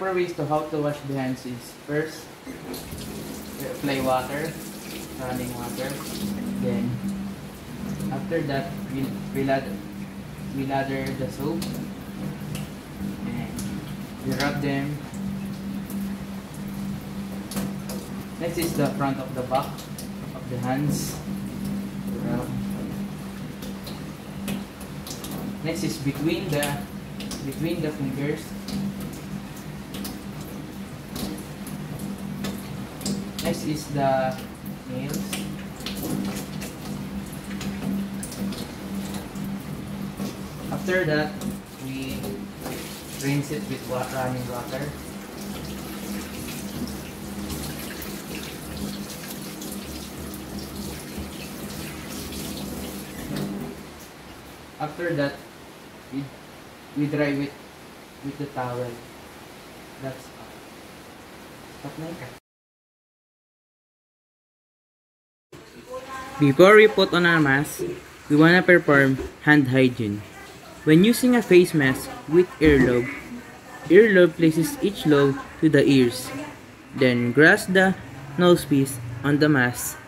Proper ways to how to wash the hands is first, apply water, running water. Then, after that, we, we, lather, we lather the soap. And we rub them. Next is the front of the back of the hands. Rub. Next is between the between the fingers. Next is the nails. After that, we rinse it with wa- running water. After that, we, we dry with with the towel. That's all. Stop na Before we put on our mask, we wanna perform hand hygiene. When using a face mask with earlobe, earlobe places each lobe to the ears. Then grasp the nosepiece on the mask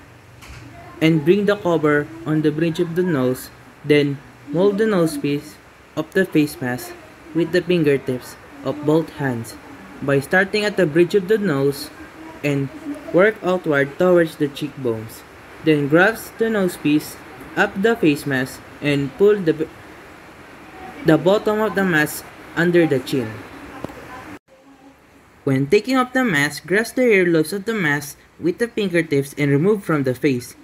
and bring the cover on the bridge of the nose. Then mold the nosepiece of the face mask with the fingertips of both hands by starting at the bridge of the nose and work outward towards the cheekbones. Then grasp the nosepiece up the face mask and pull the the bottom of the mask under the chin. When taking off the mask, grasp the earlobes of the mask with the fingertips and remove from the face.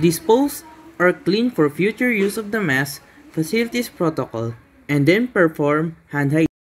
Dispose or clean for future use of the mask facilities protocol and then perform hand hygiene.